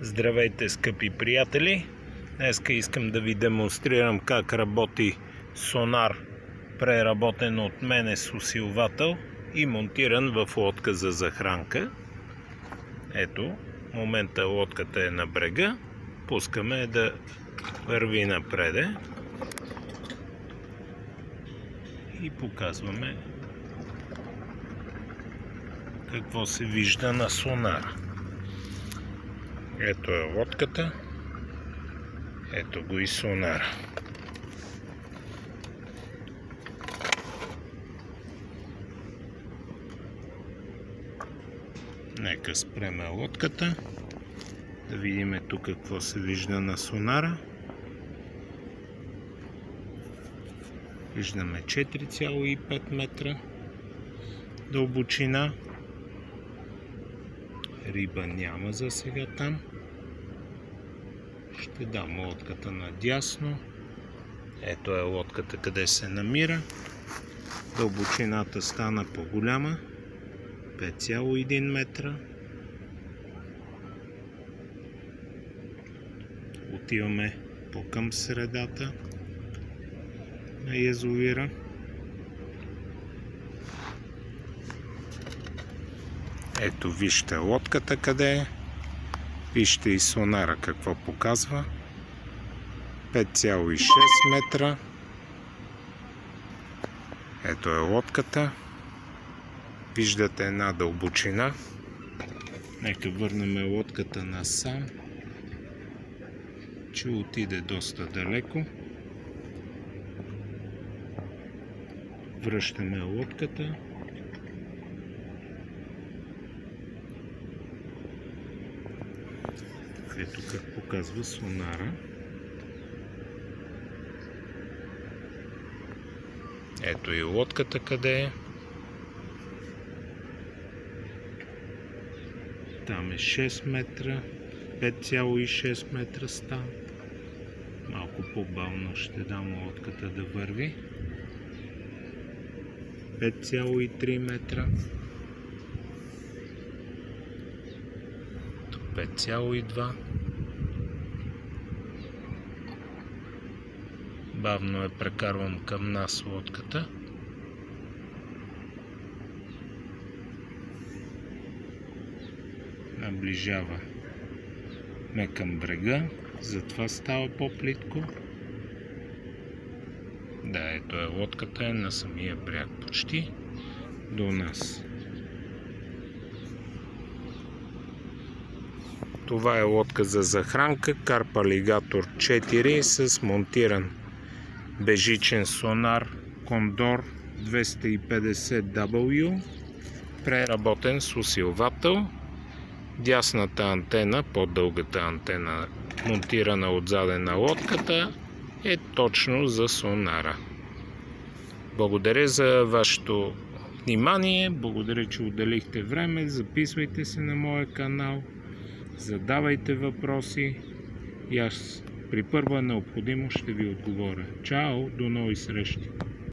Здравейте, скъпи приятели! Днеска искам да ви демонстрирам как работи сонар, преработен от мене с усилвател и монтиран в лодка за захранка. Ето, в момента лодката е на брега. Пускаме да върви напреде. И показваме какво се вижда на сонара. Ето е лодката. Ето го и сонара. Нека спреме лодката. Да видим тук какво се вижда на сонара. Виждаме 4,5 метра дълбочина риба няма за сега там. Ще дам лодката надясно. Ето е лодката къде се намира. Дълбочината стана по-голяма. 5,1 метра. Отиваме по-към средата на язовира. Ето вижте лодката къде е. Вижте и сонара какво показва. 5,6 метра. Ето е лодката. Виждате една дълбочина. Нека върнем лодката насам. Че отиде доста далеко. Връщаме лодката. Ето как показва сонара. Ето и лодката къде е. Там е 6 метра. 5,6 метра стан. Малко по-бавно ще дам лодката да върви. 5,3 метра. 5,2 бавно я прекарвам към нас лодката. Наближава ме към брега. Затова става по-плитко. Да, ето е лодката е на самия бряг почти. До нас Това е лодка за захранка, Карп Алигатор 4 с монтиран бежичен сонар Кондор 250W, преработен с усилвател. Дясната антена, по-дългата антена, монтирана отзаде на лодката, е точно за сонара. Благодаря за вашето внимание, благодаря, че отделихте време, записвайте се на моя канал задавайте въпроси и аз при първа необходимост ще ви отговоря. Чао, до нови срещи!